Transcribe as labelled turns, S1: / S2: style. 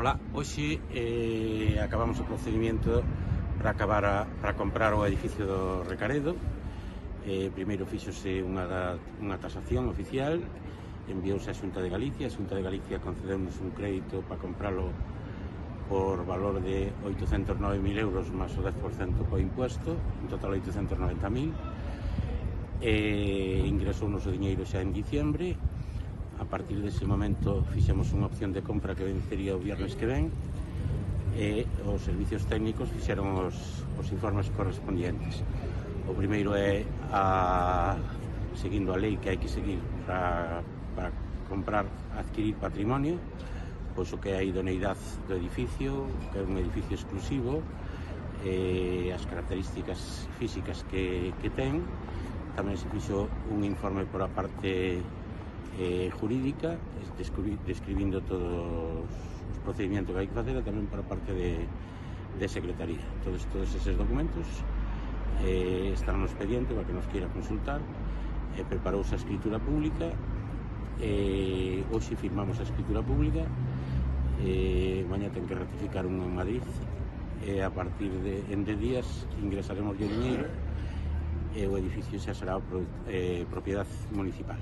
S1: Ola, hoxe eh, acabamos o procedimento para acabar a, para comprar o edificio do Recaredo. Eh, primeiro fíxose unha, da, unha tasación oficial, enviouse a Xunta de Galicia, a Xunta de Galicia concedemos un crédito para compralo por valor de 809.000 euros máis o 10% co impuesto, en total 890.000. Eh, ingresou o noso diñeiro xa en diciembre A partir dese momento fixemos unha opción de compra que vencería o viernes que ven e os servicios técnicos fixeron os, os informes correspondientes. O primeiro é a, seguindo a lei que hai que seguir para, para comprar, adquirir patrimonio, pois o que é a idoneidade do edificio, que é un edificio exclusivo, e as características físicas que, que ten. Tamén se fixo un informe por a parte eh, jurídica, describindo todos os procedimientos que hai que facer e tamén para parte de, de secretaría. Todos, todos eses documentos eh, están no expediente para que nos queira consultar, eh, preparouse a escritura pública, eh, hoxe firmamos a escritura pública, eh, mañá ten que ratificar un en Madrid, e eh, a partir de en de días ingresaremos o dinheiro e o edificio xa será pro, eh, propiedade municipal.